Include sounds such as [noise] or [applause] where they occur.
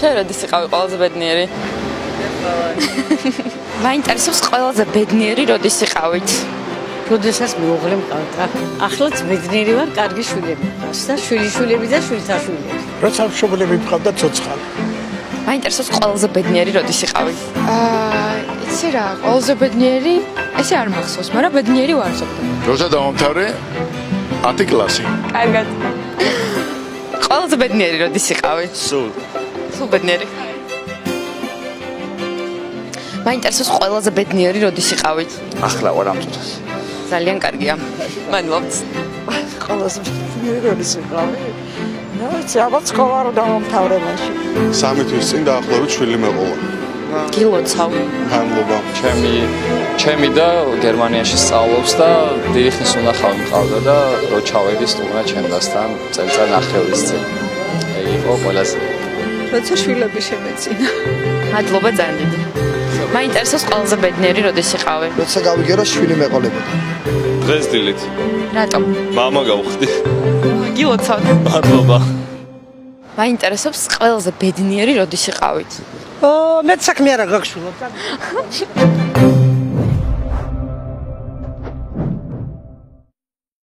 შენ როდის იყავი ყველაზე ბედნიერი? მაინტერესებს ყველაზე ბედნიერი როდის იყავით? როდესაც მეუღლე მყავდა. ახლაც ბედნიერი ვარ, კარგი შვილები მყავს და შვილიშვილები და შვილთაშვილები. როცა მშობლები მყავდა ცოცხალი. მაინტერესებს ყველაზე ბედნიერი როდის იყავით? აა, იცი რა, ყველაზე ბედნიერი, ესე არ მახსოვს, მაგრამ ბედნიერი ვარ ზოგადად. როცა დავამთავრე 10 კლასი. კარგად. [laughs] ყველაზე ბედნიერი როდის იყავით? სულ. სულ ბედნიერი. მაინტერესებს ყველაზე ბედნიერი როდის იყავით? ახლა ვარ ამ წუთას. ძალიან კარგია. მადლობთ. ყველაზე ბედნიერი როდის ვიყავი? ნუ იცი, ალბათ სკოლა რო დავამთავრე მაშინ. სამი თვის წინ დაახლოებით შვილი მეყოლა. გილოცავ. მადლობა. ჩემი ჩემი და გერმანიაში სწავლობს და დიდი ხნის უნახავი მყავდა და რო ჩავედი სტუმრად ჩემთან წელწად ახევრის წინ. აი იყო ყველაზე როცა შვილები შემეცინა. მადლობა ძალიან დიდი. მაინტერესებს ყველაზე ბედნიერი როდის იყავი? როცა გავიგერო შვილი მეყოლებოდა. დღეს დილით რატომ? мама გავხდი. გილოცავ. მადლობა. მაინტერესებს ყველაზე ბედნიერი როდის იყავით? ო, მე საქმე არა გაგშულობ.